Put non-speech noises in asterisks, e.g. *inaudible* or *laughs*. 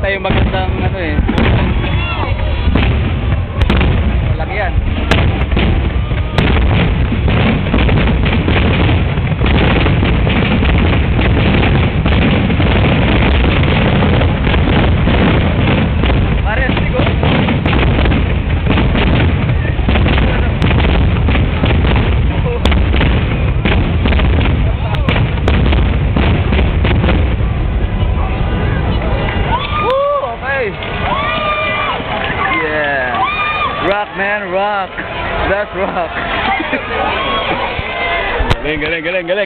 tayong magandang ano eh. Man, rock. That's rock. *laughs*